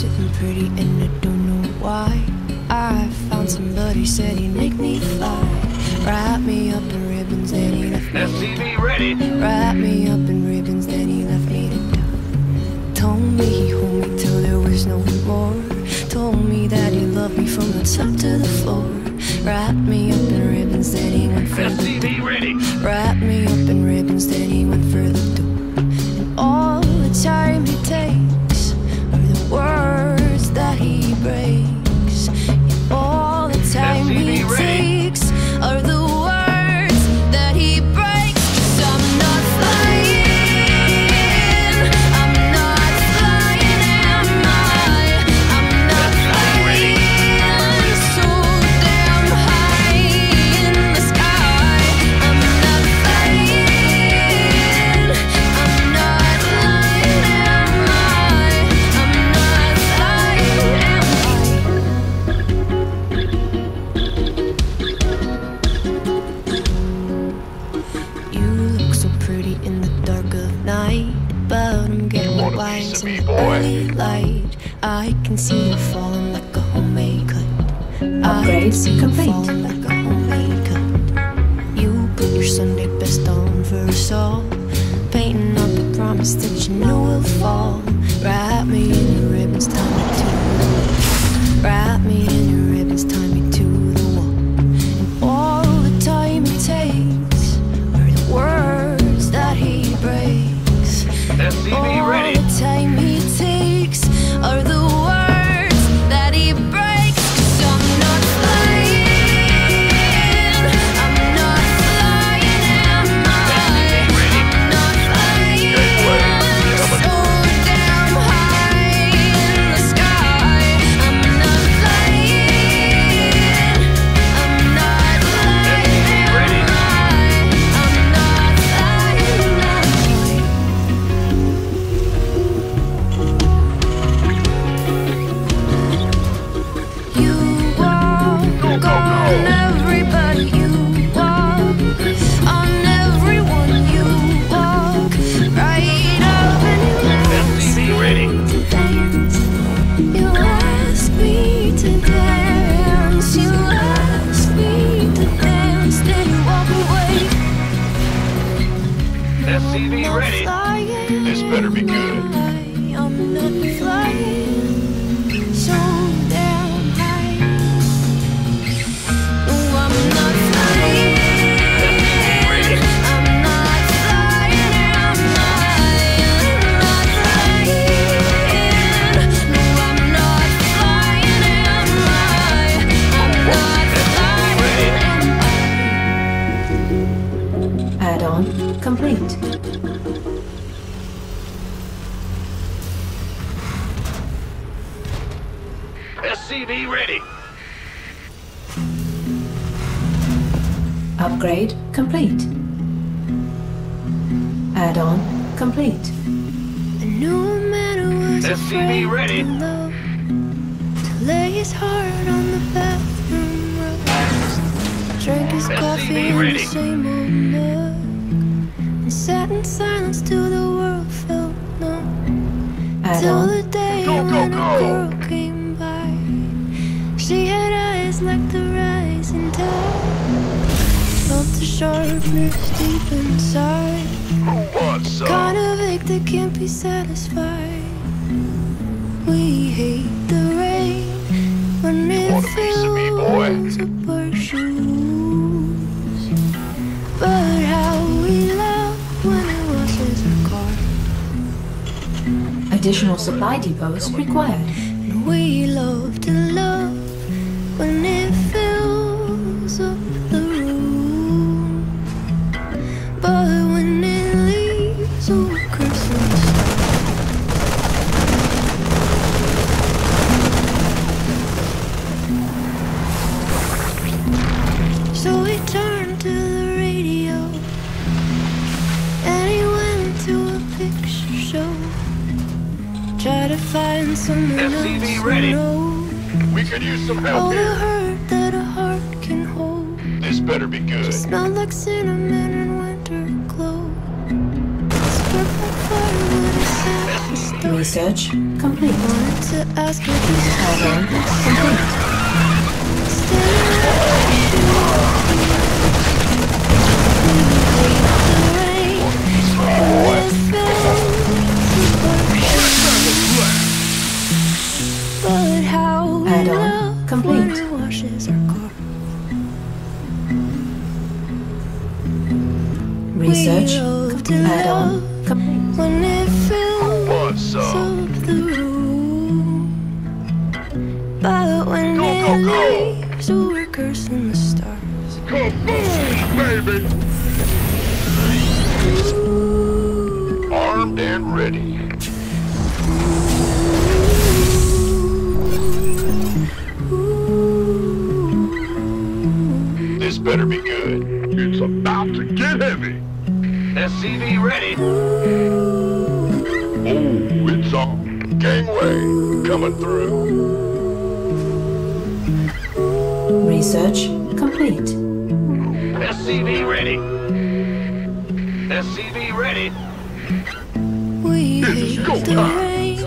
sitting pretty and I don't know why. I found somebody said he'd make me fly. Wrap me up in ribbons, then he left me. SCV ready. Wrap me up in ribbons, then he left me to die. Told me he'd hold me till there was no more. Told me that he loved me from the top to the floor. Wrap me up in ribbons, then he went for ready. Wrap me night, but I'm getting wanna wise in the early light. I can see you falling like a homemade cut. I can see you complete. falling like a homemade cut. You put your Sunday best on for us all, painting up a promise that you know will fall. Wrap me in your ribbons, tie flying, am I? Add-on complete. SCV ready. Upgrade complete. Add-on complete. No matter was SCV ready. to love, to lay his heart on the bathroom rug, drank his SCV coffee in the same old mug, and sat in silence till the world felt numb. Till the day Go, go, when go. a girl came by, she had eyes like the rising tide, felt the sharpness deep inside. Who wants some? Kind of ache that can't be satisfied. We hate the rain when it want a Additional supply depots required. We love to love Try to find someone SCV else ready. Know. We could use some help All here. the hurt that a heart can hold. This better be good. She smelled like cinnamon and winter glow. Research complete. Wanted to ask Complete. But when go, go, go. it leaves, we're cursing the stars. Go, go, baby! Armed and ready. This better be good. It's about to get heavy. SCV ready. Oh, it's on. Gangway coming through. Research complete. SCV ready. SCV ready. We hear the rain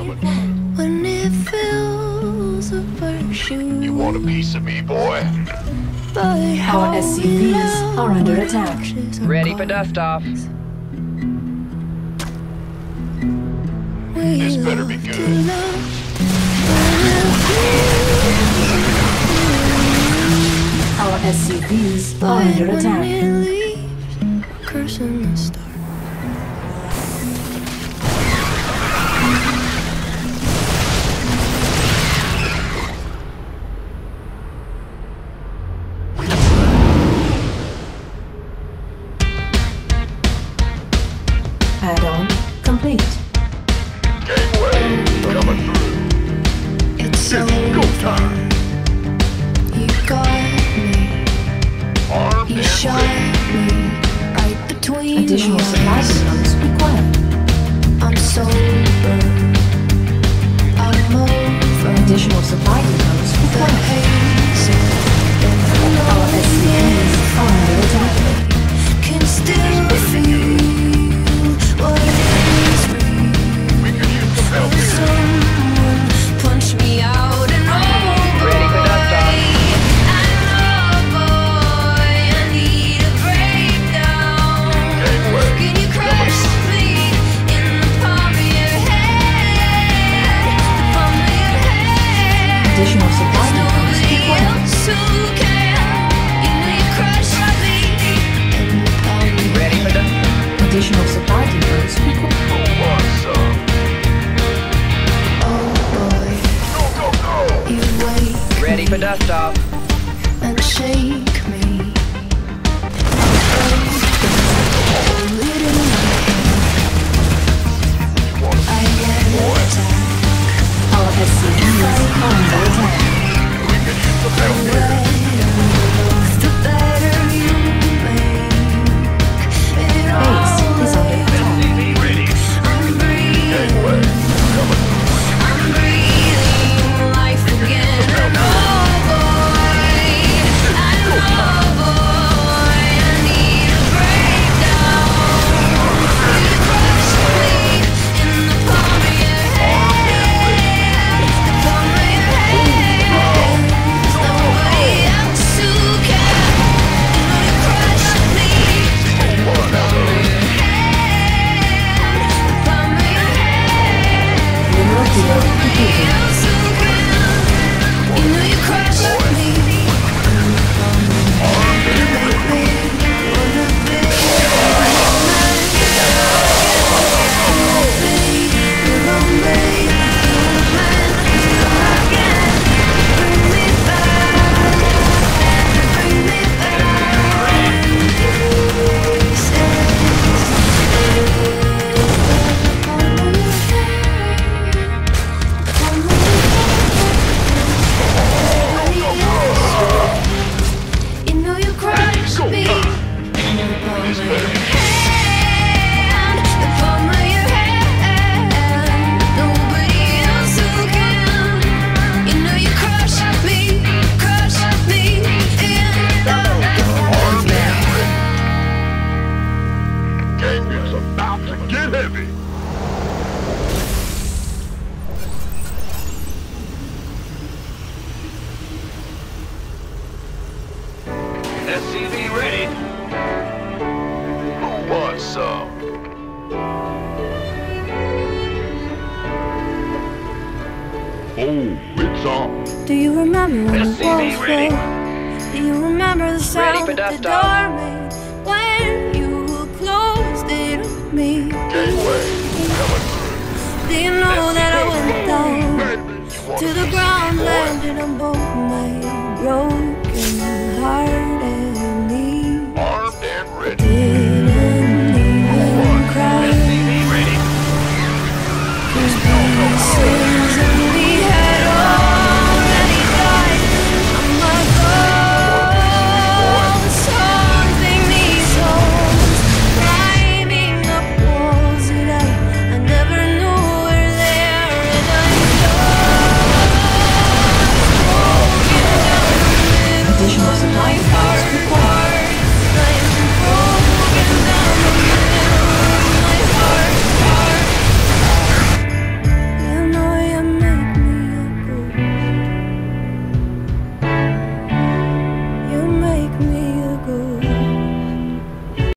when it fills up our shoes. You want a piece of me, boy? Our SCVs are under attack. Ready for dust off. SCVs are under attack. Additional supplies. Oh, it's on. Do you remember when the walls ready. Do you remember the sound the door made when you closed it on me? Gateway, coming. Do you know that I went down wanna the ground, landed on both my broken heart?